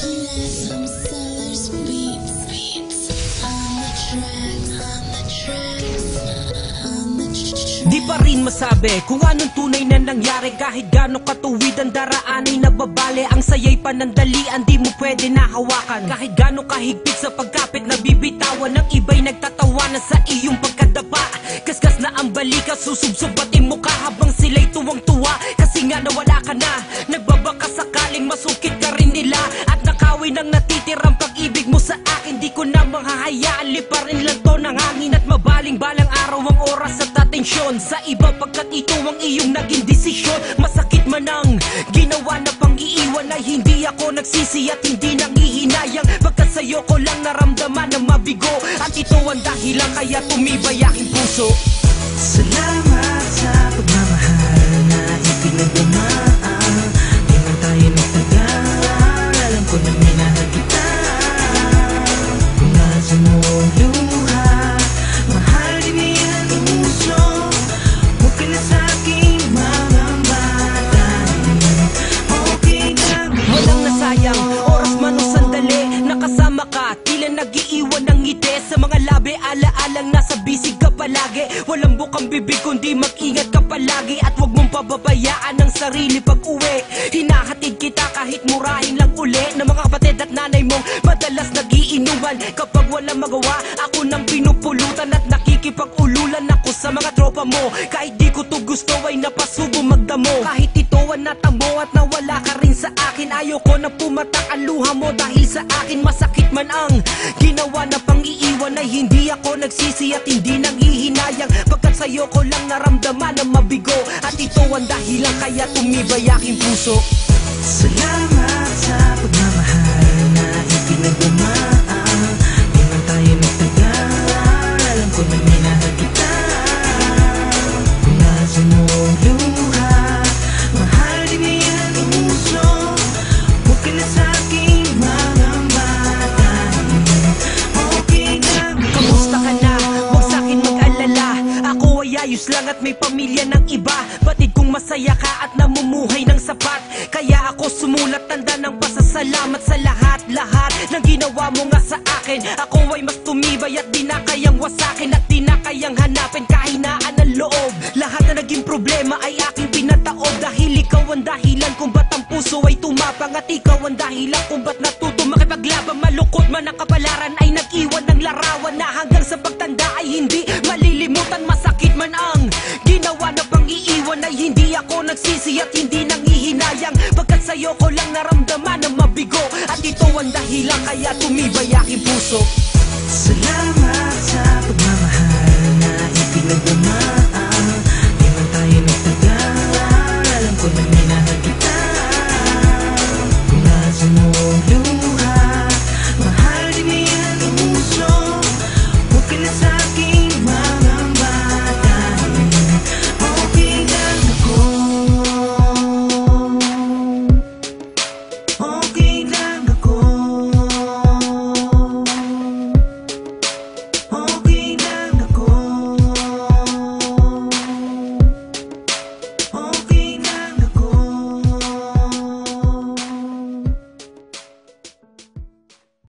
Di pa rin masabi kung anong tunay na nangyari. Kahit gano'ng katuwid ang daraan ay nababali. Ang sayay panandalian di mo pwede nahawakan Kahit gano'ng kahigpit sa pagkapit Nabibitawan ng iba'y nagtatawanan sa iyong pagkadapa. Kaskas na ang balika susubsubatin mo ka Habang sila'y tuwang-tuwa. Kasi nga nawala ka na Nagbabaka sakaling masukit ka rin nila At nakawin ang natitirang pag-ibig mo sa akin Di ko na mahahayaan. Liparin lang to ng hangin At mabaling-balang araw ang oras at atensyon. Sa iba pagkat ito ang iyong naging desisyon Masakit man ang ginawa na pang-iiwan Ay hindi ako nagsisi at hindi nangihinayang. Pagkat sa'yo ko lang naramdaman na mabigo At ito ang dahilan kaya tumibay aking puso. Salamat bibig kundi mag-ingat ka palagi At huwag mong pababayaan ang sarili pag uwi Hinahatid kita kahit murahin lang uli Ng mga kapatid at nanay mong madalas nagiinuman Kapag walang magawa, ako nang pinupulutan At nakikipag-ululan ako sa mga tropa mo. Kahit di ko to gusto ay napasubo magdamo. Kahit ito ang natamo at nawala ka rin sa akin Ayoko na pumatak ang luha mo dahil sa akin Masakit man ang ginawa na pang-iiwan Ay hindi ako nagsisi at hindi nanghihinayang Pagkat sa'yo ko lang naramdaman na mabigo. At ito ang dahilan kaya tumibay aking puso. Salamat sa pagmamahal na ipinagdamaan Di man tayo nagtagal. Alam ko na minahal kita ayos lang at may pamilya ng iba. Batid kong masaya ka at namumuhay ng sapat. Kaya ako sumulat tanda ng pasasalamat sa lahat-lahat Ng ginawa mo nga sa akin. Ako ay mas tumibay at di na kayang wasakin At di na kayang hanapin kahinaan ng loob. Lahat na naging problema ay aking pinataob. Dahil ikaw ang dahilan kung ba't ang puso ay tumapang At ikaw ang dahilan kung ba't natuto makipaglaban. Malukot man ang kapalaran ay nag-iwan ng larawan Na hanggang sa pagtanda nagsisi at hindi nanghihinayang Pagkat sa'yo ko lang naramdaman na mabigo. At ito ang dahilan kaya tumibay aking puso. Salamat